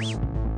Adios.